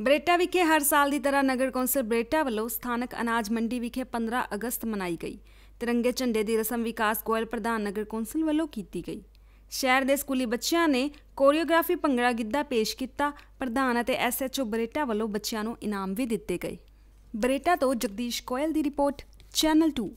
Beretta ਵਿਖੇ ਹਰ ਸਾਲ ਦੀ ਤਰ੍ਹਾਂ ਨਗਰ ਕੌਂਸਲ ਬਰੇਟਾ ਵੱਲੋਂ ਸਥਾਨਕ ਅਨਾਜ ਮੰਡੀ ਵਿਖੇ 15 ਅਗਸਤ ਮਨਾਈ ਗਈ। ਤਿਰੰਗੇ ਝੰਡੇ ਦੀ ਰਸਮ ਵਿਕਾਸ ਗੋਇਲ ਪ੍ਰਧਾਨ ਨਗਰ ਕੌਂਸਲ ਵੱਲੋਂ ਕੀਤੀ ਗਈ। ਸ਼ਹਿਰ ਦੇ ਸਕੂਲੀ ਬੱਚਿਆਂ ਨੇ ਕੋਰੀਓਗ੍ਰਾਫੀ ਭੰਗੜਾ ਗਿੱਧਾ ਪੇਸ਼ ਕੀਤਾ। ਪ੍ਰਧਾਨ ਅਤੇ ਐਸਐਚਓ ਬਰੇਟਾ ਵੱਲੋਂ ਬੱਚਿਆਂ ਨੂੰ ਇਨਾਮ ਵੀ ਦਿੱਤੇ ਗਏ। ਬਰੇਟਾ ਤੋਂ ਜਗਦੀਸ਼ ਕੋਇਲ ਦੀ ਰਿਪੋਰਟ, ਚੈਨਲ 2